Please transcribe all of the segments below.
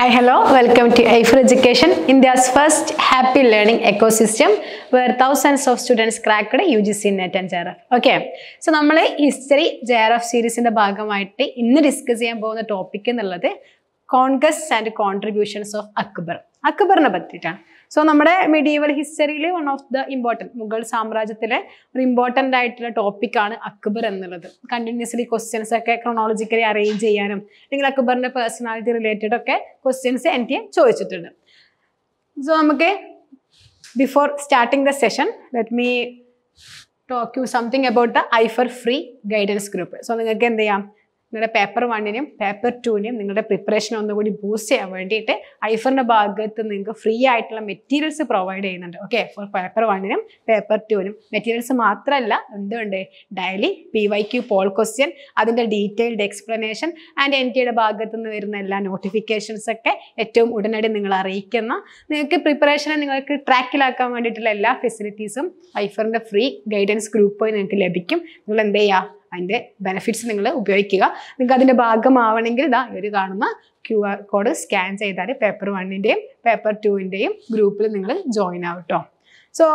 Hi hello welcome to Eifer education India's first happy learning ecosystem where thousands of students cracked U G C NET and J R F okay so നമ്മൾ history J R F സീരീസിന്റെ ഭാഗമായിട്ട് ഇന്ന് discuss ചെയ്യാൻ പോകുന്ന topic എന്നുള്ളത് conquests and contributions of Akbar അക്ബറിനെ പറ്റിയിട്ടാണ്. So നമ്മുടെ medieval ഹിസ്റ്ററിയിൽ one of the important Mughal സാമ്രാജ്യത്തിലെ ഒരു ഇമ്പോർട്ടന്റ് ആയിട്ടുള്ള ടോപ്പിക്കാണ് അക്ബർ എന്നുള്ളത്. കണ്ടിന്യൂസ്ലി ക്വസ്റ്റ്യൻസ് ഒക്കെ ക്രോണോളജിക്കലി അറേഞ്ച് ചെയ്യാനും അല്ലെങ്കിൽ അക്ബറിന്റെ പേഴ്സണാലിറ്റി റിലേറ്റഡ് ഒക്കെ ക്വസ്റ്റ്യൻസ് എനിക്ക് ചോദിച്ചിട്ടുണ്ട്. സോ നമുക്ക് before starting the session let me talk you something about the Aifer free guidance group so നിങ്ങൾക്ക് എന്ത് ചെയ്യാം? നിങ്ങളുടെ പേപ്പർ വണ്ണിനും പേപ്പർ ടുവിനും നിങ്ങളുടെ പ്രിപ്പറേഷൻ ഒന്നുകൂടി ബൂസ്റ്റ് ചെയ്യാൻ വേണ്ടിയിട്ട് ഐഫറിന്റെ ഭാഗത്ത് നിങ്ങൾക്ക് ഫ്രീ ആയിട്ടുള്ള മെറ്റീരിയൽസ് പ്രൊവൈഡ് ചെയ്യുന്നുണ്ട്. ഓക്കെ ഫോർ പേപ്പർ വണ്ണിനും പേപ്പർ ടുവിനും മെറ്റീരിയൽസ് മാത്രമല്ല എന്തുണ്ട് daily P Y Q poll question അതിന്റെ ഡീറ്റെയിൽഡ് എക്സ്പ്ലനേഷൻ ആൻഡ് എൻ ടിയുടെ ഭാഗത്തു നിന്ന് വരുന്ന എല്ലാ നോട്ടിഫിക്കേഷൻസ് ഒക്കെ ഏറ്റവും ഉടനടി നിങ്ങൾ അറിയിക്കുന്ന നിങ്ങൾക്ക് പ്രിപ്പറേഷനെ നിങ്ങൾക്ക് ട്രാക്കിലാക്കാൻ വേണ്ടിയിട്ടുള്ള എല്ലാ ഫെസിലിറ്റീസും ഐഫറിന്റെ ഫ്രീ ഗൈഡൻസ് ഗ്രൂപ്പ് നിങ്ങൾക്ക് ലഭിക്കും. നിങ്ങൾ എന്ത് ചെയ്യുക അതിന്റെ ബെനിഫിറ്റ്സ് നിങ്ങൾ ഉപയോഗിക്കുക. നിങ്ങൾക്ക് അതിന്റെ ഭാഗമാവണമെങ്കിൽ ഇതാ ഒരു കാണുന്ന ക്യു ആർ കോഡ് സ്കാൻ ചെയ്താൽ പേപ്പർ വണ്ണിന്റെയും പേപ്പർ ടുവിന്റെയും ഗ്രൂപ്പിൽ നിങ്ങൾ ജോയിൻ ആവും കേട്ടോ സോ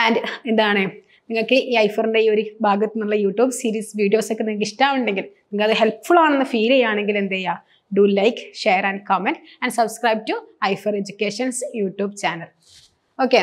ആൻഡ് എന്താണ്? നിങ്ങൾക്ക് ഈ ഐഫറിന്റെ ഈ ഒരു ഭാഗത്തു നിന്നുള്ള യൂട്യൂബ് സീരീസ് വീഡിയോസ് ഒക്കെ നിങ്ങൾക്ക് ഇഷ്ടമുണ്ടെങ്കിൽ നിങ്ങൾക്ക് അത് ഹെൽപ്ഫുൾ ആണെന്ന് ഫീൽ ചെയ്യുകയാണെങ്കിൽ എന്ത് ചെയ്യുക? Do like share and comment and subscribe to Aifer educations YouTube channel okay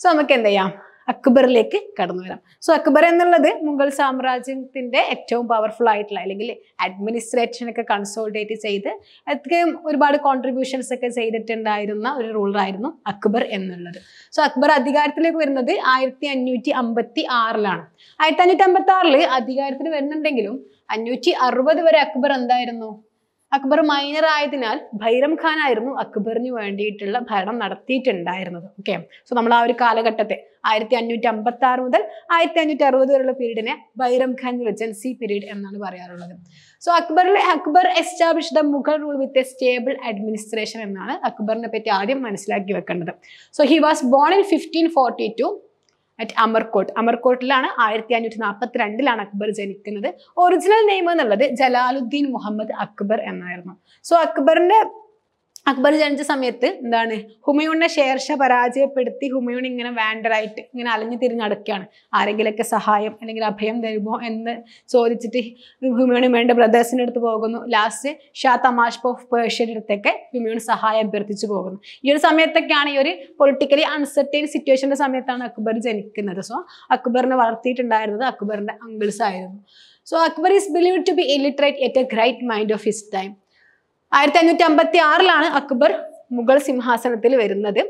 so നമുക്ക് എന്ത് ചെയ്യാം? അക്ബറിലേക്ക് കടന്നു വരാം. സോ അക്ബർ എന്നുള്ളത് മുഗൾ സാമ്രാജ്യത്തിന്റെ ഏറ്റവും പവർഫുൾ ആയിട്ടുള്ള അല്ലെങ്കിൽ അഡ്മിനിസ്ട്രേഷൻ ഒക്കെ കൺസോൾട്ടേറ്റ് ചെയ്ത് അത്രയും ഒരുപാട് കോൺട്രിബ്യൂഷൻസ് ഒക്കെ ചെയ്തിട്ടുണ്ടായിരുന്ന ഒരു റൂളറായിരുന്നു അക്ബർ എന്നുള്ളത്. സോ അക്ബർ അധികാരത്തിലേക്ക് വരുന്നത് ആയിരത്തി അഞ്ഞൂറ്റി അമ്പത്തി ആറിലാണ് ആയിരത്തി അഞ്ഞൂറ്റി അമ്പത്തി ആറിൽ അധികാരത്തിൽ വരുന്നുണ്ടെങ്കിലും അഞ്ഞൂറ്റി അറുപത് വരെ അക്ബർ എന്തായിരുന്നു? അക്ബർ മൈനർ ആയതിനാൽ ഭൈരം ഖാൻ ആയിരുന്നു അക്ബറിന് വേണ്ടിയിട്ടുള്ള ഭരണം നടത്തിയിട്ടുണ്ടായിരുന്നത്. ഓക്കെ സോ നമ്മൾ ആ ഒരു കാലഘട്ടത്തെ ആയിരത്തി അഞ്ഞൂറ്റി അമ്പത്തി ആറ് മുതൽ ആയിരത്തി അഞ്ഞൂറ്റി അറുപത് വരെയുള്ള പീരീഡിനെ ഭൈരം ഖാൻ റെജൻസി പീരീഡ് എന്നാണ് പറയാറുള്ളത്. So അക്ബറിലെ Akbar establish the Mughal rule with a stable administration എന്നാണ് അക്ബറിനെ പറ്റി ആദ്യം മനസ്സിലാക്കി വെക്കേണ്ടത്. So he was born in fifteen forty two at Amarkot അമർകോട്ടിലാണ് ആയിരത്തി അഞ്ഞൂറ്റി നാൽപ്പത്തി രണ്ടിലാണ് അക്ബർ ജനിക്കുന്നത്. ഒറിജിനൽ നെയിം എന്നുള്ളത് ജലാലുദ്ദീൻ മുഹമ്മദ് അക്ബർ എന്നായിരുന്നു. സോ അക്ബറിന്റെ അക്ബർ ജനിച്ച സമയത്ത് എന്താണ് ഹുമയൂണിനെ ഷേർഷ പരാജയപ്പെടുത്തി ഹുമയൂൺ ഇങ്ങനെ വാൻഡറായിട്ട് ഇങ്ങനെ അലഞ്ഞു തിരിഞ്ഞ് നടക്കുകയാണ്. ആരെങ്കിലൊക്കെ സഹായം അല്ലെങ്കിൽ അഭയം തരുമോ എന്ന് ചോദിച്ചിട്ട് ഹുമയൂൺ വേണ്ട ബ്രദേഴ്സിന്റെ അടുത്ത് പോകുന്നു. ലാസ്റ്റ് ഷാ തമാഷ് ഓഫ് പേർഷ്യയുടെ അടുത്തൊക്കെ ഹുമയൂൺ സഹായം അഭ്യർത്ഥിച്ചു പോകുന്നു. ഈ ഒരു സമയത്തൊക്കെയാണ് ഈ ഒരു പൊളിറ്റിക്കലി അൺസർട്ടൈൻ സിറ്റുവേഷന്റെ സമയത്താണ് അക്ബർ ജനിക്കുന്നത്. സോ അക്ബറിനെ വളർത്തിയിട്ടുണ്ടായിരുന്നത് അക്ബറിന്റെ അങ്കിൾസ് ആയിരുന്നു. So Akbar is believe to be illiterate yet a great mind of his time ആയിരത്തി അഞ്ഞൂറ്റി അമ്പത്തി ആറിലാണ് അക്ബർ മുഗൾ സിംഹാസനത്തിൽ വരുന്നത്.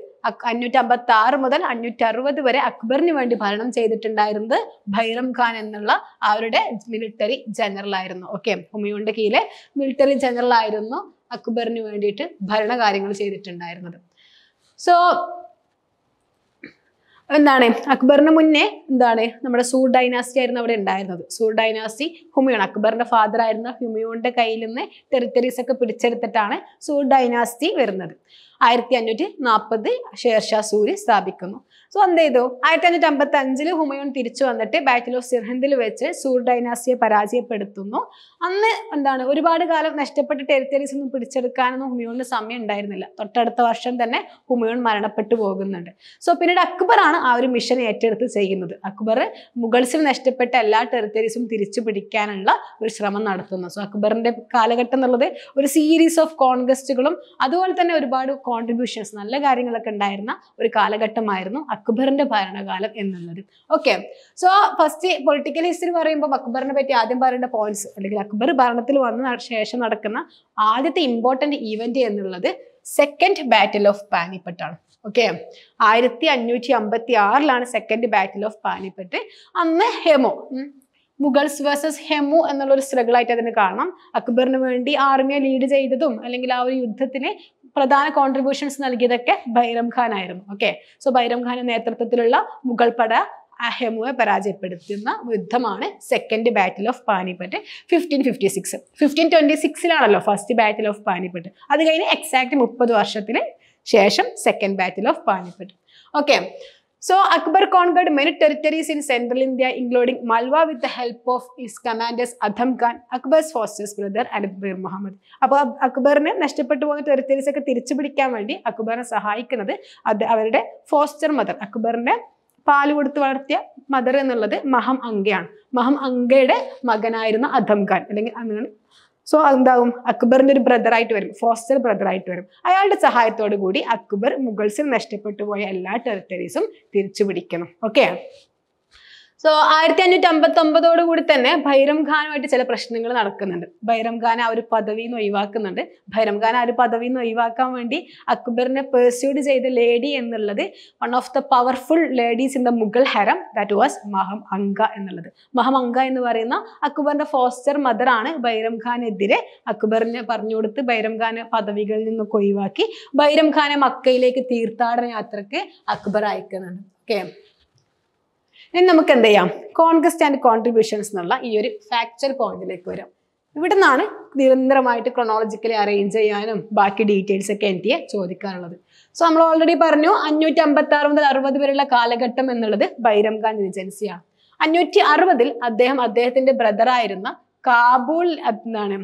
അഞ്ഞൂറ്റി അമ്പത്തി ആറ് മുതൽ അഞ്ഞൂറ്റി അറുപത് വരെ അക്ബറിന് വേണ്ടി ഭരണം ചെയ്തിട്ടുണ്ടായിരുന്നത് ഭൈരം ഖാൻ എന്നുള്ള അവരുടെ മിലിറ്ററി ജനറൽ ആയിരുന്നു. ഓക്കെ ഹുമയൂണിന്റെ കീഴിലെ മിലിറ്ററി ജനറൽ ആയിരുന്നു അക്ബറിന് വേണ്ടിയിട്ട് ഭരണകാര്യങ്ങൾ ചെയ്തിട്ടുണ്ടായിരുന്നത്. സോ എന്താണ്? അക്ബറിന് മുന്നേ എന്താണ്? നമ്മുടെ സൂർ ഡൈനാസ്റ്റി ആയിരുന്നു അവിടെ ഉണ്ടായിരുന്നത്. സൂർ ഡൈനാസ്റ്റി ഹുമയൂൺ അക്ബറിന്റെ ഫാദർ ആയിരുന്ന ഹുമയൂണിന്റെ കയ്യിൽ നിന്ന് ടെറിറ്ററീസ് ഒക്കെ പിടിച്ചെടുത്തിട്ടാണ് സൂർ ഡൈനാസ്റ്റി വരുന്നത്. ആയിരത്തി അഞ്ഞൂറ്റി നാൽപ്പത് ഷേർഷാ സൂരി സ്ഥാപിക്കുന്നു. സോ എന്ത് ചെയ്തു ആയിരത്തി അഞ്ഞൂറ്റി അമ്പത്തി അഞ്ചിൽ ഹുമയൂൺ തിരിച്ചു വന്നിട്ട് ബാറ്റിൽ ഓഫ് സിർഹന്തിൽ വെച്ച് സൂർ ഡൈനാസിയെ പരാജയപ്പെടുത്തുന്നു. അന്ന് എന്താണ്? ഒരുപാട് കാലം നഷ്ടപ്പെട്ട ടെറിറ്ററീസ് ഒന്നും പിടിച്ചെടുക്കാനൊന്നും ഹുമയൂണിന് സമയം ഉണ്ടായിരുന്നില്ല. തൊട്ടടുത്ത വർഷം തന്നെ ഹുമയൂൺ മരണപ്പെട്ടു പോകുന്നുണ്ട്. സോ പിന്നീട് അക്ബറാണ് ആ ഒരു മിഷൻ ഏറ്റെടുത്ത് ചെയ്യുന്നത്. അക്ബർ മുഗൾസിൽ നഷ്ടപ്പെട്ട എല്ലാ ടെറിറ്ററീസും തിരിച്ചു പിടിക്കാനുള്ള ഒരു ശ്രമം നടത്തുന്നു. സോ അക്ബറിന്റെ കാലഘട്ടം എന്നുള്ളത് ഒരു സീരീസ് ഓഫ് കോൺഗസ്റ്റുകളും അതുപോലെ തന്നെ ഒരുപാട് കോൺട്രിബ്യൂഷൻസ് നല്ല കാര്യങ്ങളൊക്കെ ഉണ്ടായിരുന്ന ഒരു കാലഘട്ടമായിരുന്നു അക്ബറിന്റെ ഭരണകാലം എന്നുള്ളത്. Okay so first political history പറയുമ്പോൾ അക്ബറിനെ പറ്റി ആദ്യം പറയേണ്ട പോയിന്റ്സ് അല്ലെങ്കിൽ അക്ബർ ഭരണത്തിൽ വന്ന ശേഷം നടക്കുന്ന ആദ്യത്തെ ഇമ്പോർട്ടന്റ് ഈവന്റ് എന്നുള്ളത് സെക്കൻഡ് ബാറ്റിൽ ഓഫ് പാനിപ്പട്ടാണ് ഓക്കെ ആയിരത്തി അഞ്ഞൂറ്റി അമ്പത്തി ആറിലാണ് സെക്കൻഡ് ബാറ്റിൽ ഓഫ് പാനിപ്പട്ട്. അന്ന് ഹെമോ മുഗൾസ് വേഴ്സസ് ഹെമു എന്നുള്ള ഒരു സ്ട്രഗിൾ ആയിട്ട് അതിന് കാണാം. അക്ബറിന് വേണ്ടി ആർമിയെ ലീഡ് ചെയ്തതും അല്ലെങ്കിൽ ആ ഒരു യുദ്ധത്തിന് പ്രധാന കോൺട്രിബ്യൂഷൻസ് നൽകിയതൊക്കെ ബൈരം ഖാൻ ആയിരുന്നു. ഓക്കെ സോ ബൈരം ഖാൻ നേതൃത്വത്തിലുള്ള മുഗൾ പട ഹെമുവെ പരാജയപ്പെടുത്തുന്ന യുദ്ധമാണ് second battle of Panipat fifteen fifty six fifteen twenty സിക്സിലാണല്ലോ first battle of Panipat അത് കഴിഞ്ഞ് എക്സാക്ട് മുപ്പത് വർഷത്തിന് ശേഷം second battle of Panipat okay So Akbar conquered many territories in central India, including Malwa with the help of his commanders Adham Khan, Akbar's foster brother, and Mir Muhammad. അപ്പോൾ അക്ബറിന് നഷ്ടപ്പെട്ടു പോകുന്ന territories ഒക്കെ തിരിച്ചു പിടിക്കാൻ വേണ്ടി അക്ബറിനെ സഹായിക്കുന്നത് അത് അവരുടെ ഫോസ്റ്റർ മദർ അക്ബറിന്റെ പാൽ കൊടുത്ത് വളർത്തിയ മദർ എന്നുള്ളത് മഹം അങ്കയാണ് മഹം അങ്കയുടെ മകനായിരുന്ന അധം ഖാൻ അല്ലെങ്കിൽ അങ്ങനെ സോ എന്താകും അക്ബറിന്റെ ഒരു ബ്രദർ ആയിട്ട് വരും. ഫോസ്റ്റർ ബ്രദർ ആയിട്ട് വരും. അയാളുടെ സഹായത്തോടു കൂടി അക്ബർ മുഗൾസിൽ നഷ്ടപ്പെട്ടു പോയ എല്ലാ ടെറിട്ടറീസും തിരിച്ചു പിടിക്കണം ഓക്കെ സോ ആയിരത്തി അഞ്ഞൂറ്റി അമ്പത്തി ഒമ്പതോട് കൂടി തന്നെ ഭൈരം ഖാനുമായിട്ട് ചില പ്രശ്നങ്ങൾ നടക്കുന്നുണ്ട്. ഭൈരം ഖാൻ ആ ഒരു പദവിയിൽ നിന്ന് ഒഴിവാക്കുന്നുണ്ട്. ഭൈരം ഖാൻ ആ ഒരു പദവിയിൽ നിന്ന് ഒഴിവാക്കാൻ വേണ്ടി അക്ബറിനെ പേഴ്സ്യൂഡ് ചെയ്ത ലേഡി എന്നുള്ളത് one of the powerful ladies in the Mughal harem that was മഹം അങ്ക എന്നുള്ളത്. മഹം അങ്ക എന്ന് പറയുന്ന അക്ബറിന്റെ ഫോസ്റ്റർ മദർ ആണ് ബൈരം ഖാനെതിരെ അക്ബറിനെ പറഞ്ഞു കൊടുത്ത് ബൈരം ഖാനെ പദവികളിൽ നിന്നൊക്കെ ഒഴിവാക്കി. ബൈരം ഖാനെ മക്കയിലേക്ക് തീർത്ഥാടന യാത്രയ്ക്ക് അക്ബർ അയക്കുന്നുണ്ട്. ഓക്കെ ഇനി നമുക്ക് എന്ത് ചെയ്യാം? കോൺഗ്രസ്റ്റ് ആൻഡ് കോൺട്രിബ്യൂഷൻസ് എന്നുള്ള ഈ ഒരു ഫാക്ച്വൽ പോയിന്റിലേക്ക് വരാം. ഇവിടെ നിന്നാണ് നിരന്തരമായിട്ട് ക്രൊണോളജിക്കലി അറേഞ്ച് ചെയ്യാനും ബാക്കി ഡീറ്റെയിൽസ് ഒക്കെ എനിക്ക് ചോദിക്കാനുള്ളത്. സോ നമ്മൾ ഓൾറെഡി പറഞ്ഞു അഞ്ഞൂറ്റി അമ്പത്തി ആറ് മുതൽ അറുപത് വരെയുള്ള കാലഘട്ടം എന്നുള്ളത് ബൈരം ഖാൻ ഏജൻസിയാണ് അഞ്ഞൂറ്റി അറുപതിൽ അദ്ദേഹം അദ്ദേഹത്തിന്റെ ബ്രദറായിരുന്ന കാബൂൾ എന്താണ്?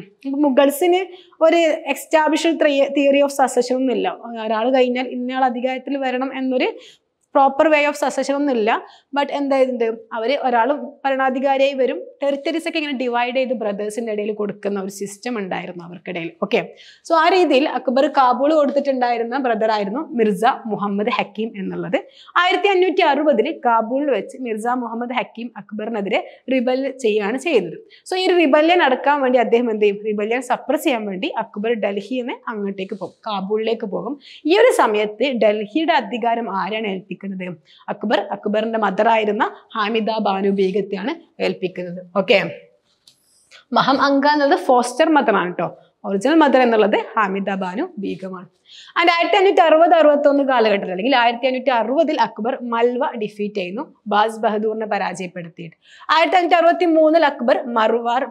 മുഗൾസിന് ഒരു എക്സ്റ്റാബ്ലിഷ്ഡ് തിയറി ഓഫ് സസഷൻ ഒന്നുമില്ല. ഒരാൾ കഴിഞ്ഞാൽ ഇന്നയാൾ അധികാരത്തിൽ വരണം എന്നൊരു പ്രോപ്പർ വേ ഓഫ് സസഷൻ ഒന്നുമില്ല ബട്ട് എന്തായതുണ്ട് അവർ ഒരാൾ ഭരണാധികാരിയായി വരും. ടെറിറ്ററീസ് ഒക്കെ ഇങ്ങനെ ഡിവൈഡ് ചെയ്ത് ബ്രദേഴ്സിന്റെ ഇടയിൽ കൊടുക്കുന്ന ഒരു സിസ്റ്റം ഉണ്ടായിരുന്നു അവർക്കിടയിൽ ഓക്കെ സോ ആ രീതിയിൽ അക്ബർ കാബൂൾ കൊടുത്തിട്ടുണ്ടായിരുന്ന ബ്രദർ ആയിരുന്നു മിർസ മുഹമ്മദ് ഹക്കീം എന്നുള്ളത്. ആയിരത്തി അഞ്ഞൂറ്റി അറുപതിൽ കാബൂളിൽ വെച്ച് മിർസ മുഹമ്മദ് ഹക്കീം അക്ബറിനെതിരെ റിബൽ ചെയ്യുകയാണ് ചെയ്യുന്നത്. സോ ഈ റിബല്യൻ അടക്കാൻ വേണ്ടി അദ്ദേഹം എന്ത് ചെയ്യും? റിബല്യൻ സപ്രസ് ചെയ്യാൻ വേണ്ടി അക്ബർ ഡൽഹിയിൽ നിന്ന് അങ്ങോട്ടേക്ക് പോകും. കാബൂളിലേക്ക് പോകും. ഈ ഒരു സമയത്ത് ഡൽഹിയുടെ അധികാരം ആരാണ് ഏൽപ്പിക്കുന്നത്? അക്ബർ അക്ബറിന്റെ മദർ ആയിരുന്ന ഹാമിദ ബാനു ബീഗത്തെയാണ് ഏൽപ്പിക്കുന്നത്. ഓക്കെ മഹം അങ്ക എന്നുള്ളത് ഫോസ്റ്റർ മദറാണ് കേട്ടോ ഒറിജിനൽ മദർ എന്നുള്ളത് ഹാമിദ ബാനു ബീഗമാണ്. ആൻഡ് ആയിരത്തി അഞ്ഞൂറ്റി അറുപത് അറുപത്തി ഒന്ന് കാലഘട്ടത്തിൽ അല്ലെങ്കിൽ ആയിരത്തി അഞ്ഞൂറ്റി അറുപതിൽ അക്ബർ മൽവ ഡിഫീറ്റ് ചെയ്യുന്നു. ബാസ് ബഹദൂറിനെ പരാജയപ്പെടുത്തിയിട്ട്. ആയിരത്തി അഞ്ഞൂറ്റി അറുപത്തി മൂന്നിൽ അക്ബർ മറുവാർ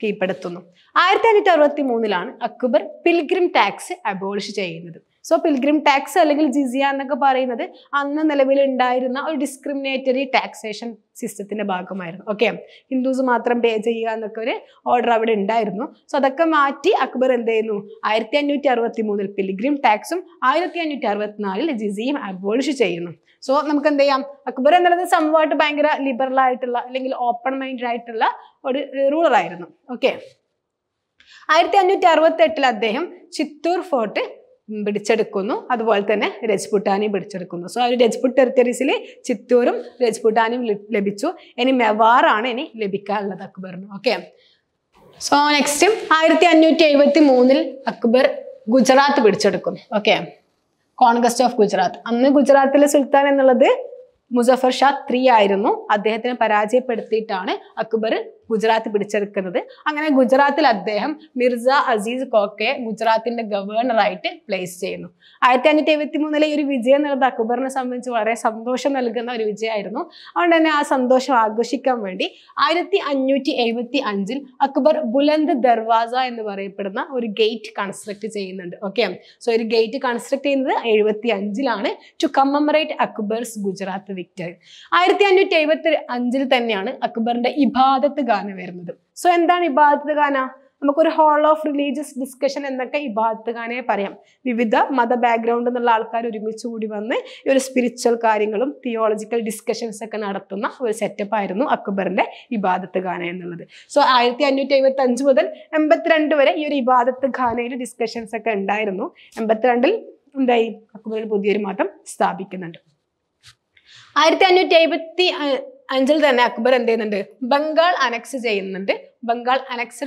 കീഴ്പ്പെടുത്തുന്നു. ആയിരത്തി അഞ്ഞൂറ്റി അറുപത്തി മൂന്നിലാണ് അക്ബർ പിൽഗ്രിം ടാക്സ് അബോളിഷ് ചെയ്യുന്നത്. സോ പിൽഗ്രിം ടാക്സ് അല്ലെങ്കിൽ ജിസിയ എന്നൊക്കെ പറയുന്നത് അന്ന് നിലവിലുണ്ടായിരുന്ന ഒരു ഡിസ്ക്രിമിനേറ്ററി ടാക്സേഷൻ സിസ്റ്റത്തിന്റെ ഭാഗമായിരുന്നു. ഓക്കെ ഹിന്ദുസ് മാത്രം പേ ചെയ്യുക എന്നൊക്കെ ഒരു ഓർഡർ അവിടെ ഉണ്ടായിരുന്നു. സോ അതൊക്കെ മാറ്റി അക്ബർ എന്ത് ചെയ്യുന്നു? ആയിരത്തി അഞ്ഞൂറ്റി അറുപത്തി മൂന്നിൽ പിൽഗ്രിം ടാക്സും ആയിരത്തി അഞ്ഞൂറ്റി അറുപത്തിനാലിൽ ജിസിയും അബോളിഷ് ചെയ്യുന്നു. സോ നമുക്ക് എന്ത് ചെയ്യാം? അക്ബർ എന്നുള്ളത് സംഭവമായിട്ട് ഭയങ്കര ലിബറൽ ആയിട്ടുള്ള അല്ലെങ്കിൽ ഓപ്പൺ മൈൻഡഡ് ആയിട്ടുള്ള ഒരു റൂളർ ആയിരുന്നു. ഓക്കെ ആയിരത്തി അഞ്ഞൂറ്റി അറുപത്തി എട്ടിൽ അദ്ദേഹം ചിത്തൂർ ഫോർട്ട് പിടിച്ചെടുക്കുന്നു. അതുപോലെ തന്നെ രജ്പുട്ടാനി പിടിച്ചെടുക്കുന്നു. സോ ആ ഒരു രജ്പുട്ട് ടെറിറ്ററീസിൽ ചിത്തൂരും രജ്പുട്ടാനിയും ലഭിച്ചു. ഇനി മെവാറാണ് ഇനി ലഭിക്കാനുള്ളത് അക്ബറിന്. ഓക്കെ സോ നെക്സ്റ്റ് ആയിരത്തി അഞ്ഞൂറ്റി എഴുപത്തി മൂന്നിൽ അക്ബർ ഗുജറാത്ത് പിടിച്ചെടുക്കുന്നു. ഓക്കെ കോൺഗ്രസ്റ്റ് ഓഫ് ഗുജറാത്ത് അന്ന് ഗുജറാത്തിലെ സുൽത്താൻ എന്നുള്ളത് മുസഫർ ഷാ ത്രീ ആയിരുന്നു. അദ്ദേഹത്തിനെ പരാജയപ്പെടുത്തിയിട്ടാണ് അക്ബർ ഗുജറാത്ത് പിടിച്ചെടുക്കുന്നത്. അങ്ങനെ ഗുജറാത്തിൽ അദ്ദേഹം മിർസ അസീസ് കോക്കയെ ഗുജറാത്തിന്റെ ഗവർണറായിട്ട് പ്ലേസ് ചെയ്യുന്നു. ആയിരത്തി അഞ്ഞൂറ്റി എഴുപത്തി മൂന്നിലെ ഈ ഒരു വിജയം എന്നുള്ളത് അക്ബറിനെ സംബന്ധിച്ച് വളരെ സന്തോഷം നൽകുന്ന ഒരു വിജയമായിരുന്നു. അതുകൊണ്ട് തന്നെ ആ സന്തോഷം ആഘോഷിക്കാൻ വേണ്ടി ആയിരത്തി അഞ്ഞൂറ്റി എഴുപത്തി അഞ്ചിൽ അക്ബർ ബുലന്ദ് ദർവാസ എന്ന് പറയപ്പെടുന്ന ഒരു ഗേറ്റ് കൺസ്ട്രക്ട് ചെയ്യുന്നുണ്ട്. ഓക്കെ സോ ഒരു ഗേറ്റ് കൺസ്ട്രക്ട് ചെയ്യുന്നത് എഴുപത്തി അഞ്ചിലാണ് to commemorate Akbar's Gujarat victory ആയിരത്തി അഞ്ഞൂറ്റി എഴുപത്തി അഞ്ചിൽ തന്നെയാണ് അക്ബറിന്റെ ഇബാദത്ത് ഗാന വരുന്നത്. സോ എന്താണ് ഇബാദത്ത് ഗാന നമുക്കൊരു ഹോൾ ഓഫ് റിലീജിയസ് ഡിസ്കഷൻ എന്നൊക്കെ ഇബാദത്ത് ഖാനെ പറയാം. വിവിധ മത ബാക്ക്ഗ്രൗണ്ട് എന്നുള്ള ആൾക്കാർ ഒരുമിച്ച് കൂടി വന്ന് ഈ ഒരു സ്പിരിച്വൽ കാര്യങ്ങളും തിയോളജിക്കൽ ഡിസ്കഷൻസ് ഒക്കെ നടത്തുന്ന ഒരു സെറ്റപ്പ് ആയിരുന്നു അക്ബറിന്റെ ഇബാദത്ത് ഖാന എന്നുള്ളത്. സോ ആയിരത്തി അഞ്ഞൂറ്റി എഴുപത്തി അഞ്ച് മുതൽ എൺപത്തിരണ്ട് വരെ ഈ ഒരു ഇബാദത്ത് ഖാനയിൽ ഡിസ്കഷൻസ് ഒക്കെ ഉണ്ടായിരുന്നു. എൺപത്തിരണ്ടിൽ എന്തായി? അക്ബറിൽ പുതിയൊരു മതം സ്ഥാപിക്കുന്നുണ്ട്. ആയിരത്തി അഞ്ഞൂറ്റി എഴുപത്തി അഞ്ചിൽ തന്നെ അക്ബർ എന്ത് ചെയ്യുന്നുണ്ട്? ബംഗാൾ അനക്സ് ചെയ്യുന്നുണ്ട്. Bengal annex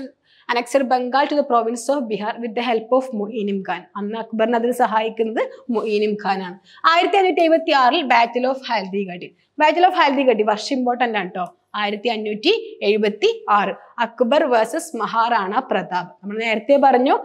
annexed Bengal to the province of Bihar with the help of Munim Khan. അന്ന് അക്ബറിനെ അതിന് സഹായിക്കുന്നത് മൊയ്നിം ഖാനാണ്. ആയിരത്തി അഞ്ഞൂറ്റി എഴുപത്തി ആറിൽ ബാറ്റിൽ ഓഫ് ഹൽദിഗഡി ബാറ്റിൽ ഓഫ് ഹൽദിഗഡി വർഷം ഇമ്പോർട്ടന്റ് ആണ് കേട്ടോ ആയിരത്തി അഞ്ഞൂറ്റി എഴുപത്തി ആറ് അക്ബർ വേഴ്സസ് മഹാറാണ പ്രതാപ്. നമ്മൾ നേരത്തെ പറഞ്ഞു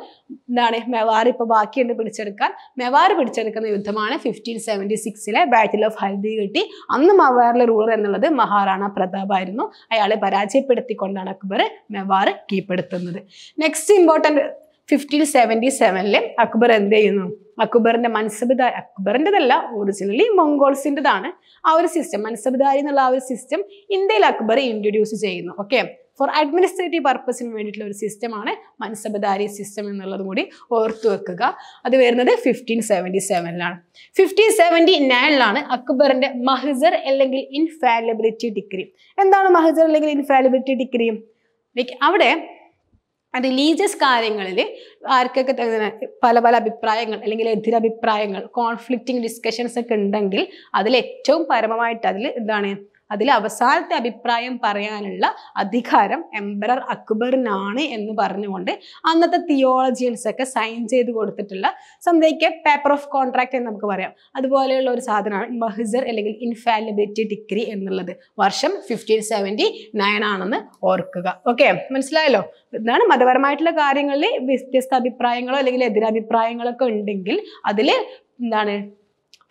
എന്താണ് മെവാർ ഇപ്പൊ ബാക്കിയുണ്ട് പിടിച്ചെടുക്കാൻ. മെവാർ പിടിച്ചെടുക്കുന്ന യുദ്ധമാണ് ഫിഫ്റ്റീൻ സെവന്റി സിക്സിലെ ബാറ്റിൽ ഓഫ് ഹൽദി കിട്ടി അന്ന് മവാറിലെ റൂളർ എന്നുള്ളത് മഹാറാണ പ്രതാപ് ആയിരുന്നു. അയാളെ പരാജയപ്പെടുത്തിക്കൊണ്ടാണ് അക്ബർ മെവാർ കീഴ്പ്പെടുത്തുന്നത്. നെക്സ്റ്റ് ഇമ്പോർട്ടന്റ് ഫിഫ്റ്റീൻ സെവന്റി സെവനിൽ അക്ബർ എന്ത് ചെയ്യുന്നു? അക്ബറിന്റെ മൻസബുദാരി അക്ബറിന്റെതല്ല ഒറിജിനലി മൊങ്കോൾസിന്റെതാണ് ആ ഒരു സിസ്റ്റം മൻസബുദാരി എന്നുള്ള ആ ഒരു സിസ്റ്റം ഇന്ത്യയിൽ അക്ബർ ഇൻട്രൊഡ്യൂസ് ചെയ്യുന്നു. ഓക്കെ ഫോർ അഡ്മിനിസ്ട്രേറ്റീവ് പർപ്പസിന് വേണ്ടിയിട്ടുള്ള ഒരു സിസ്റ്റമാണ് മൻസബദാരി സിസ്റ്റം എന്നുള്ളത് കൂടി ഓർത്തു വെക്കുക. അത് വരുന്നത് ഫിഫ്റ്റീൻ സെവന്റി സെവനിലാണ് ഫിഫ്റ്റീൻ സെവന്റി നയനിലാണ് അക്ബറിന്റെ മഹസർ അല്ലെങ്കിൽ ഇൻഫാലിബിലിറ്റി ഡിഗ്രി എന്താണ് മഹസർ അല്ലെങ്കിൽ ഇൻഫാലിബിലിറ്റി ഡിഗ്രി അവിടെ റിലീജിയസ് കാര്യങ്ങളിൽ ആർക്കൊക്കെ പല പല അഭിപ്രായങ്ങൾ അല്ലെങ്കിൽ എതിരഭിപ്രായങ്ങൾ കോൺഫ്ലിക്റ്റിംഗ് ഡിസ്കഷൻസ് ഒക്കെ ഉണ്ടെങ്കിൽ അതിൽ ഏറ്റവും പരമമായിട്ട് അതിൽ എന്താണ് അതിൽ അവസാനത്തെ അഭിപ്രായം പറയാനുള്ള അധികാരം എംബറർ അക്ബറിനാണ് എന്ന് പറഞ്ഞുകൊണ്ട് അന്നത്തെ തിയോളജിയൻസ് ഒക്കെ സൈൻ ചെയ്ത് കൊടുത്തിട്ടുള്ള സംതിങ് പേപ്പർ ഓഫ് കോൺട്രാക്ട് എന്ന് നമുക്ക് പറയാം. അതുപോലെയുള്ള ഒരു സാധനമാണ് മഹിസർ അല്ലെങ്കിൽ ഇൻഫാലിബിലിറ്റി ഡിഗ്രി എന്നുള്ളത്. വർഷം ഫിഫ്റ്റീൻ സെവന്റി നയൻ ആണെന്ന് ഓർക്കുക. ഓക്കെ മനസ്സിലായല്ലോ? ഇതാണ് മതപരമായിട്ടുള്ള കാര്യങ്ങളിൽ വ്യത്യസ്ത അഭിപ്രായങ്ങളോ അല്ലെങ്കിൽ എതിരഭിപ്രായങ്ങളോ ഒക്കെ ഉണ്ടെങ്കിൽ അതിൽ എന്താണ്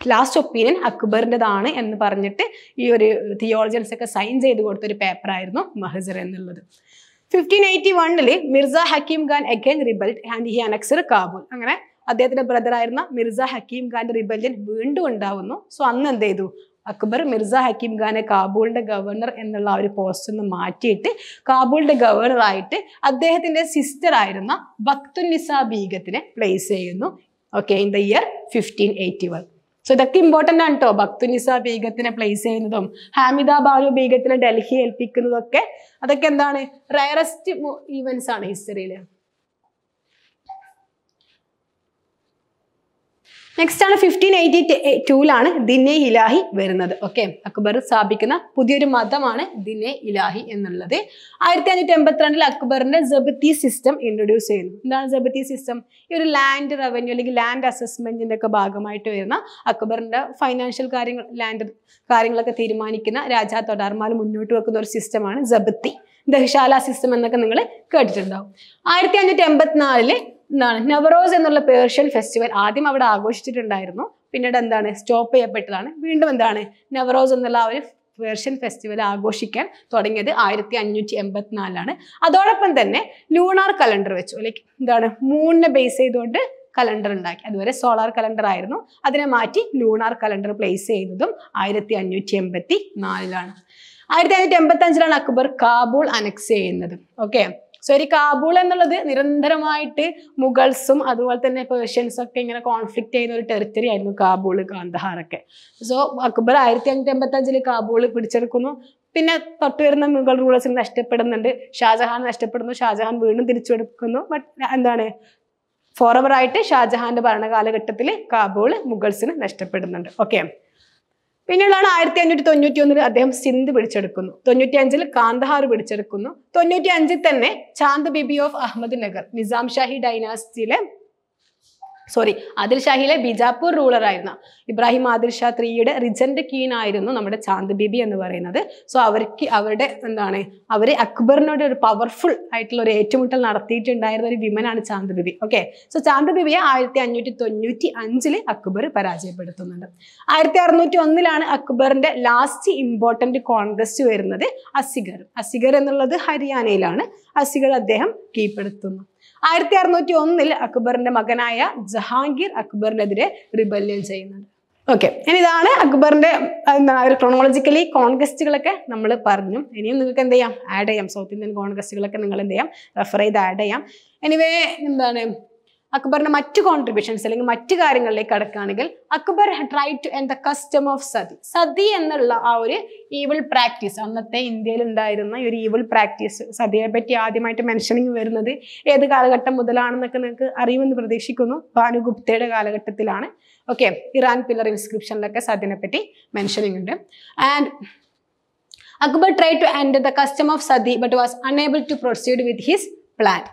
ലാസ്റ്റ് ഒപ്പീനിയൻ അക്ബറിന്റെതാണ് എന്ന് പറഞ്ഞിട്ട് ഈ ഒരു തിയോളജൻസ് ഒക്കെ സൈൻ ചെയ്ത് കൊടുത്തൊരു പേപ്പറായിരുന്നു മഹസർ എന്നുള്ളത്. ഫിഫ്റ്റീൻ എയ്റ്റി വണ്ണിൽ Mirza Hakim Khan again rebelled and he annexed Kabul. അങ്ങനെ അദ്ദേഹത്തിന്റെ ബ്രദറായിരുന്ന മിർസ ഹക്കീം ഖാന്റെ റിബല്യൻ വീണ്ടും ഉണ്ടാവുന്നു. സോ അന്ന് എന്ത് ചെയ്തു? അക്ബർ മിർസ ഹക്കീം ഖാനെ കാബൂളിന്റെ ഗവർണർ എന്നുള്ള ആ ഒരു പോസ്റ്റിൽ നിന്ന് മാറ്റിയിട്ട് കാബൂളിന്റെ ഗവർണർ ആയിട്ട് അദ്ദേഹത്തിന്റെ സിസ്റ്റർ ആയിരുന്ന ബക്തുന്നിസ ബീഗത്തിനെ പ്ലേസ് ചെയ്യുന്നു. Okay in the year fifteen eighty one so ഇതൊക്കെ ഇമ്പോർട്ടന്റ് ആണ് കേട്ടോ ബക്തുനിസ ബീഗത്തിനെ പ്ലേസ് ചെയ്യുന്നതും ഹാമിദ ബാനു ബീഗത്തിനെ ഡൽഹി ഏൽപ്പിക്കുന്നതും ഒക്കെ. അതൊക്കെ എന്താണ്? റയറസ്റ്റ് ഈവൻസ് ആണ് ഹിസ്റ്ററിയിൽ നെക്സ്റ്റ് ആണ് ഫിഫ്റ്റീൻ എയ്റ്റി ടൂലാണ് ദിനെ ഇലാഹി വരുന്നത്. ഓക്കെ അക്ബർ സ്ഥാപിക്കുന്ന പുതിയൊരു മതമാണ് ദിനെ ഇലാഹി എന്നുള്ളത്. ആയിരത്തി അഞ്ഞൂറ്റി എൺപത്തിരണ്ടിൽ അക്ബറിന്റെ ജബത്തി സിസ്റ്റം ഇൻട്രൊഡ്യൂസ് ചെയ്യുന്നു. എന്താണ് ജബത്തി സിസ്റ്റം ഈ ഒരു ലാൻഡ് റവന്യൂ അല്ലെങ്കിൽ ലാൻഡ് അസസ്മെന്റിന്റെ ഒക്കെ ഭാഗമായിട്ട് വരുന്ന അക്ബറിന്റെ ഫൈനാൻഷ്യൽ കാര്യങ്ങൾ ലാൻഡ് കാര്യങ്ങളൊക്കെ തീരുമാനിക്കുന്ന രാജാ തൊടാർമാൽ മുന്നോട്ട് വെക്കുന്ന ഒരു സിസ്റ്റമാണ് ജബത്തി ദഹശാല സിസ്റ്റം എന്നൊക്കെ നിങ്ങൾ കേട്ടിട്ടുണ്ടാവും. ആയിരത്തി അഞ്ഞൂറ്റി എൺപത്തിനാലിൽ എന്താണ് നവറോസ് എന്നുള്ള പേർഷ്യൻ ഫെസ്റ്റിവൽ ആദ്യം അവിടെ ആഘോഷിച്ചിട്ടുണ്ടായിരുന്നു. പിന്നീട് എന്താണ്? സ്റ്റോപ്പ് ചെയ്യപ്പെട്ടതാണ്. വീണ്ടും എന്താണ്? നവറോസ് എന്നുള്ള ഒരു പേർഷ്യൻ ഫെസ്റ്റിവൽ ആഘോഷിക്കാൻ തുടങ്ങിയത് ആയിരത്തി അഞ്ഞൂറ്റി എൺപത്തിനാലിലാണ് അതോടൊപ്പം തന്നെ ലൂണാർ കലണ്ടർ വെച്ചു. ലൈക്ക് എന്താണ്? മൂണിനെ ബേസ് ചെയ്തുകൊണ്ട് കലണ്ടർ ഉണ്ടാക്കി. അതുവരെ സോളാർ കലണ്ടർ ആയിരുന്നു. അതിനെ മാറ്റി ലൂണാർ കലണ്ടർ പ്ലേസ് ചെയ്തതും ആയിരത്തി അഞ്ഞൂറ്റി എൺപത്തി നാലിലാണ് ആയിരത്തി അഞ്ഞൂറ്റി എൺപത്തി അഞ്ചിലാണ് അക്ബർ കാബൂൾ അനക്സ് ചെയ്യുന്നത്. ഓക്കെ സോ ഒരു കാബൂൾ എന്നുള്ളത് നിരന്തരമായിട്ട് മുഗൾസും അതുപോലെ തന്നെ പേർഷ്യൻസും ഒക്കെ ഇങ്ങനെ കോൺഫ്ലിക്ട് ചെയ്യുന്ന ഒരു ടെറിറ്ററി ആയിരുന്നു കാബൂൾ കാന്ധഹാർ ഒക്കെ. സോ അക്ബർ ആയിരത്തി അഞ്ഞൂറ്റി എൺപത്തി അഞ്ചിൽ കാബൂൾ പിടിച്ചെടുക്കുന്നു. പിന്നെ തൊട്ട് വരുന്ന മുഗൾ റൂളേഴ്സിന് നഷ്ടപ്പെടുന്നുണ്ട്. ഷാജഹാൻ നഷ്ടപ്പെടുന്നു. ഷാജഹാൻ വീണ്ടും തിരിച്ചെടുക്കുന്നു. ബട്ട് എന്താണ്? ഫോറവർ ആയിട്ട് ഷാജഹാന്റെ ഭരണകാലഘട്ടത്തിൽ കാബൂൾ മുഗൾസിന് നഷ്ടപ്പെടുന്നുണ്ട്. ഓക്കെ പിന്നീടാണ് ആയിരത്തി അഞ്ഞൂറ്റി തൊണ്ണൂറ്റി ഒന്നിൽ അദ്ദേഹം സിന്ധ് പിടിച്ചെടുക്കുന്നു. തൊണ്ണൂറ്റി അഞ്ചിൽ കാന്തഹാർ പിടിച്ചെടുക്കുന്നു. തൊണ്ണൂറ്റി അഞ്ചിൽ തന്നെ ചാന്ദ് ബിബി ഓഫ് അഹമ്മദ് നഗർ നിസാം ഷാഹി ഡൈനാസ്റ്റിയിലെ സോറി ആദിൽ ഷാഹിയിലെ ബിജാപ്പൂർ റൂളർ ആയിരുന്ന ഇബ്രാഹിം ആദിൽ ഷാ ത്രീയുടെ റിജന്റ് കീൻ ആയിരുന്നു നമ്മുടെ ചാന്ദ് ബിബി എന്ന് പറയുന്നത്. സോ അവർക്ക് അവരുടെ എന്താണ് അവർ അക്ബറിനോട് ഒരു പവർഫുൾ ആയിട്ടുള്ള ഒരു ഏറ്റുമുട്ടൽ നടത്തിയിട്ടുണ്ടായിരുന്ന ഒരു വിമനാണ് ചാന്ദ് ബിബി. ഓക്കെ സോ ചാന്ദ് ബിബിയെ ആയിരത്തി അഞ്ഞൂറ്റി തൊണ്ണൂറ്റി അഞ്ചിൽ അക്ബർ പരാജയപ്പെടുത്തുന്നുണ്ട്. ആയിരത്തി അറുന്നൂറ്റി ഒന്നിലാണ് അക്ബറിന്റെ ലാസ്റ്റ് ഇമ്പോർട്ടന്റ് കോൺഗ്രസ്റ്റ് വരുന്നത് അസിഗർ. അസിഗർ എന്നുള്ളത് ഹരിയാനയിലാണ്. അസിഗർ അദ്ദേഹം കീഴ്പ്പെടുത്തുന്നു. ആയിരത്തി അറുന്നൂറ്റി ഒന്നിൽ അക്ബറിന്റെ മകനായ ജഹാംഗീർ അക്ബറിനെതിരെ റിബല്യൻ ചെയ്യുന്നുണ്ട്. ഓക്കെ ഇനി ഇതാണ് അക്ബറിന്റെ എന്താ ഒരു ക്രോണോളജിക്കലി കോൺഗസ്റ്റുകളൊക്കെ നമ്മൾ പറഞ്ഞു. ഇനിയും നിങ്ങൾക്ക് എന്ത് ചെയ്യാം ആഡ് ചെയ്യാം. സൗത്ത് ഇന്ത്യൻ കോൺഗസ്റ്റുകളൊക്കെ നിങ്ങൾ എന്ത് ചെയ്യാം റെഫർ ചെയ്ത് ആഡ് ചെയ്യാം. എനിവേ എന്താണ്? അക്ബറിന്റെ മറ്റു കോൺട്രിബ്യൂഷൻസ് അല്ലെങ്കിൽ മറ്റു കാര്യങ്ങളിലേക്ക് കടക്കുകയാണെങ്കിൽ Akbar try to end the custom of sati. Sati എന്നുള്ള ആ ഒരു ഈവിൾ പ്രാക്ടീസ് അന്നത്തെ ഇന്ത്യയിൽ ഉണ്ടായിരുന്ന ഒരു ഈവിൾ പ്രാക്ടീസ് സതിയെ പറ്റി ആദ്യമായിട്ട് മെൻഷനിങ് വരുന്നത് ഏത് കാലഘട്ടം മുതലാണെന്നൊക്കെ നിങ്ങൾക്ക് അറിയുമെന്ന് പ്രതീക്ഷിക്കുന്നു. ഭാനുഗുപ്തയുടെ കാലഘട്ടത്തിലാണ്. ഓക്കെ ഇറാൻ പില്ലർ ഇൻസ്ക്രിപ്ഷനിലൊക്കെ സതിനെ പറ്റി മെൻഷനിങ് ഉണ്ട്. And Akbar try to end the custom of sati but was unable to proceed with his plan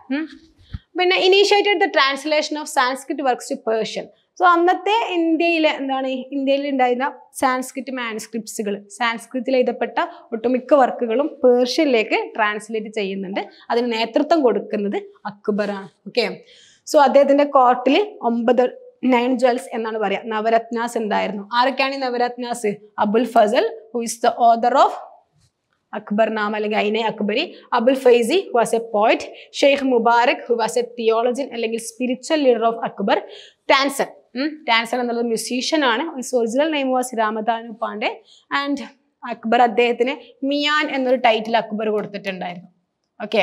പിന്നെ initiated the translation of Sanskrit works to Persian so അന്നത്തെ ഇന്ത്യയിലെ എന്താണ് ഇന്ത്യയിൽ ഉണ്ടായിരുന്ന സാൻസ്ക്രിറ്റ് മാനുസ്ക്രിപ്റ്റ്സുകൾ സാൻസ്ക്രിറ്റിൽ എഴുതപ്പെട്ട ഒട്ടുമിക്ക വർക്കുകളും പേർഷ്യനിലേക്ക് ട്രാൻസ്ലേറ്റ് ചെയ്യുന്നുണ്ട്. അതിന് നേതൃത്വം കൊടുക്കുന്നത് അക്ബറാണ് ഓക്കെ സോ അദ്ദേഹത്തിന്റെ കോർട്ടിൽ ഒമ്പത് നയൻ ജ്വൽസ് എന്നാണ് പറയുക നവരത്നാസ് എന്തായിരുന്നു? ആരൊക്കെയാണ് ഈ Navratnas? Abul Fazl who is the author of Akbar Nama അല്ലെങ്കിൽ Ain-e Akbari Abul Faizi who was a poet Sheikh Mubarak who was a theologian അല്ലെങ്കിൽ spiritual leader of Akbar Tansen dancer എന്നുള്ളത് musician ആണ്. Original name was Ramtanu Pandey and Akbar അദ്ദേഹത്തിന് മിയാൻ എന്നൊരു title Akbar കൊടുത്തിട്ടുണ്ടായിരുന്നു. Okay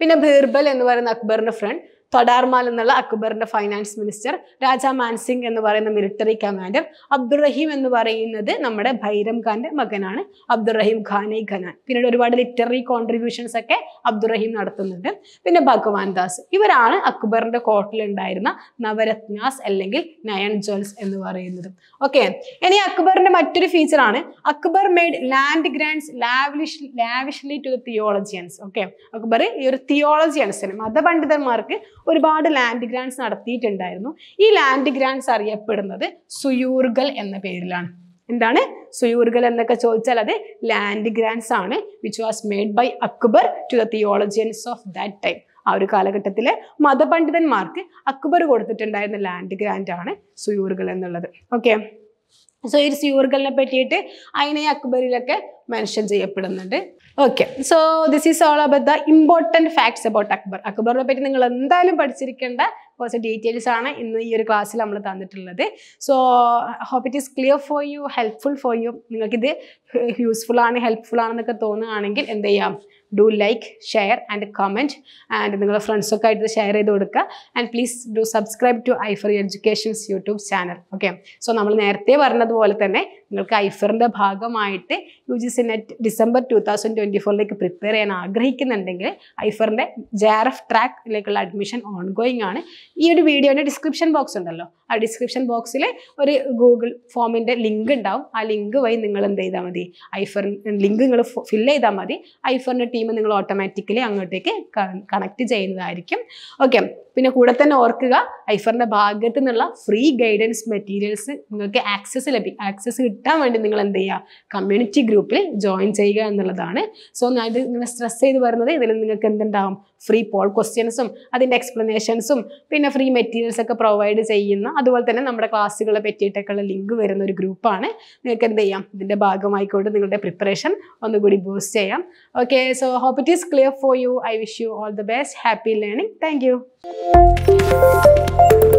പിന്നെ ബീർബൽ എന്ന് പറയുന്ന അക്ബറിന്റെ ഫ്രണ്ട് തൊഡാർമാൽ എന്നുള്ള അക്ബറിന്റെ ഫൈനാൻസ് മിനിസ്റ്റർ രാജാ മാൻസിംഗ് എന്ന് പറയുന്ന മിലിറ്ററി കമാൻഡർ അബ്ദുറഹീം എന്ന് പറയുന്നത് നമ്മുടെ ഭൈരം ഖാന്റെ മകനാണ്. അബ്ദുറഹീം ഖാനെ ഖനാൻ. പിന്നീട് ഒരുപാട് ലിറ്റററി കോൺട്രിബ്യൂഷൻസ് ഒക്കെ അബ്ദുറഹീം നടത്തുന്നുണ്ട്. പിന്നെ ഭഗവാൻ ദാസ്. ഇവരാണ് അക്ബറിന്റെ കോർട്ടിൽ ഉണ്ടായിരുന്ന നവരത്നാസ് അല്ലെങ്കിൽ നയൻ ജോൽസ് എന്ന് പറയുന്നത്. ഓക്കെ ഇനി അക്ബറിന്റെ മറ്റൊരു ഫീച്ചറാണ് Akbar made land grants lavish lavishly to theologians okay Akbar ഈ ഒരു തിയോളജിയൻസിന് മതപണ്ഡിതന്മാർക്ക് ഒരുപാട് ലാൻഡ് ഗ്രാൻഡ്സ് നടത്തിയിട്ടുണ്ടായിരുന്നു. ഈ ലാൻഡ് ഗ്രാൻഡ്സ് അറിയപ്പെടുന്നത് സുയൂർഗൽ എന്ന പേരിലാണ്. എന്താണ്? സുയൂർഗൽ എന്നൊക്കെ ചോദിച്ചാൽ അത് ലാൻഡ് ഗ്രാൻഡ്സ് ആണ് which was made by Akbar to the theologians of that time ആ ഒരു കാലഘട്ടത്തിലെ മതപണ്ഡിതന്മാർക്ക് അക്ബർ കൊടുത്തിട്ടുണ്ടായിരുന്ന ലാൻഡ് ഗ്രാൻഡ് ആണ് സുയൂർഗൽ എന്നുള്ളത്. ഓക്കെ സോ ഈ സ്യൂറുകളിനെ പറ്റിയിട്ട് അയിനെ അക്ബറിലൊക്കെ മെൻഷൻ ചെയ്യപ്പെടുന്നുണ്ട്. Okay so this is all about the important facts about Akbar. അക്ബറിനെ പറ്റി നിങ്ങൾ എന്തായാലും പഠിച്ചിരിക്കേണ്ട കുറച്ച് ഡീറ്റെയിൽസ് ആണ് ഇന്ന് ഈ ഒരു ക്ലാസ്സിൽ നമ്മൾ തന്നിട്ടുള്ളത്. So hope it is clear for you helpful for you നിങ്ങൾക്കിത് യൂസ്ഫുൾ ആണ് ഹെൽപ്ഫുൾ ആണെന്നൊക്കെ തോന്നുകയാണെങ്കിൽ എന്ത് ചെയ്യാം? Do like share and comment and നിങ്ങളുടെ ഫ്രണ്ട്സൊക്കെ ആയിട്ട് ഷെയർ ചെയ്ത് കൊടുക്കുക. And please do subscribe to Aifer educations YouTube channel okay so നമ്മൾ നേരത്തെ പറഞ്ഞതുപോലെ തന്നെ നിങ്ങൾക്ക് ഐഫറിന്റെ ഭാഗമായിട്ട് U G C NET December two thousand twenty ഫോറിലേക്ക് prepare ചെയ്യാൻ ആഗ്രഹിക്കുന്നുണ്ടെങ്കിൽ ഐഫറിന്റെ ജെ ആർ എഫ് ട്രാക്കിലേക്കുള്ള അഡ്മിഷൻ ഓൺ ഗോയിങ് ആണ്. ഈ ഒരു വീഡിയോന്റെ ഡിസ്ക്രിപ്ഷൻ ബോക്സ് ഉണ്ടല്ലോ. ആ ഡിസ്ക്രിപ്ഷൻ ബോക്സിൽ ഒരു ഗൂഗിൾ ഫോമിന്റെ ലിങ്ക് ഉണ്ടാവും. ആ ലിങ്ക് വഴി നിങ്ങൾ എന്ത് ചെയ്താൽ മതി. ഐഫർ ലിങ്ക് നിങ്ങൾ ഫില്ല് ചെയ്താൽ മതി. ഐഫറിന്റെ ടീം നിങ്ങൾ ഓട്ടോമാറ്റിക്കലി അങ്ങോട്ടേക്ക് കണക്ട് ചെയ്യുന്നതായിരിക്കും. ഓക്കെ പിന്നെ കൂടെ തന്നെ ഓർക്കുക ഐഫറിന്റെ ഭാഗത്ത് നിന്നുള്ള ഫ്രീ ഗൈഡൻസ് മെറ്റീരിയൽസ് നിങ്ങൾക്ക് ആക്സസ് ലഭിക്കും ആക്സസ് കിട്ടാൻ വേണ്ടി നിങ്ങൾ എന്ത് ചെയ്യുക? കമ്മ്യൂണിറ്റി ഗ്രൂപ്പിൽ ജോയിൻ ചെയ്യുക എന്നുള്ളതാണ്. സോ ഞാൻ ഇത് ഇങ്ങനെ സ്ട്രെസ് ചെയ്ത് വരുന്നത് ഇതിൽ നിങ്ങൾക്ക് എന്തുണ്ടാവും? ഫ്രീ പോൾ ക്വസ്റ്റ്യൻസും അതിന്റെ എക്സ്പ്ലനേഷൻസും പിന്നെ ഫ്രീ മെറ്റീരിയൽസ് ഒക്കെ പ്രൊവൈഡ് ചെയ്യുന്ന അതുപോലെ തന്നെ നമ്മുടെ ക്ലാസ്സുകളെ പറ്റിയിട്ടൊക്കെയുള്ള ലിങ്ക് വരുന്ന ഒരു ഗ്രൂപ്പാണ് നിങ്ങൾക്ക് എന്ത് ചെയ്യാം? ഇതിന്റെ ഭാഗമായിക്കൊണ്ട് നിങ്ങളുടെ പ്രിപ്പറേഷൻ ഒന്നുകൂടി ബൂസ്റ്റ് ചെയ്യാം. Okay so hope it is clear for you I wish you all the best happy learning thank you Thank you.